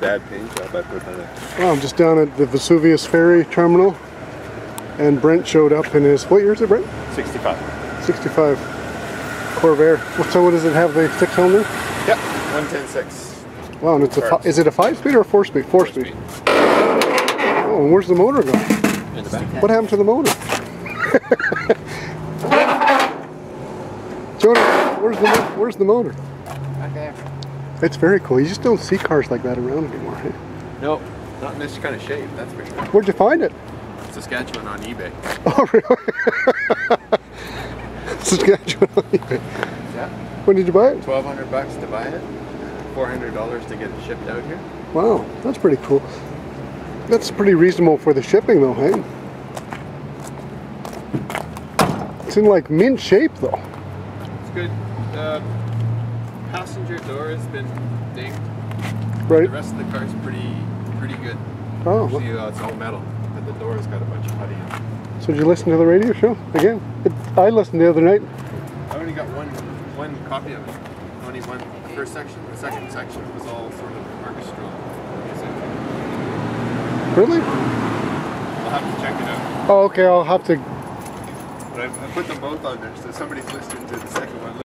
bad paint job I put on it. Well, I'm just down at the Vesuvius Ferry Terminal, and Brent showed up in his, what year is it, Brent? 65. 65 Corvair. So what does it have, the six cylinder? Yep, 110.6. Wow, and it's a, is it a five speed or a four speed? Four speed. Oh, and where's the motor going? In the back. What happened to the motor? Jonah, where's the mo- where's the motor? Okay. It's very cool. You just don't see cars like that around anymore. eh? No, not in this kind of shape, that's for sure. Where'd you find it? Saskatchewan on eBay. Oh, really? Saskatchewan. eBay. Yeah. when did you buy it? 1200 bucks to buy it, $400 to get it shipped out here. Wow, that's pretty cool. That's pretty reasonable for the shipping, though, hey? It's in like mint shape, though. It's good. The passenger door has been dinged. Right? The rest of the car's pretty pretty good. Oh, See, uh, it's all metal, but the door has got a bunch of putty in it. so did you listen to the radio show again? It, I listened the other night. I only got one one copy of it. Only one first section. The second section was all sort of orchestral music. Really? I'll have to check it out. Oh, okay. I'll have to But I, I put them both on there, so somebody's listening to the second one.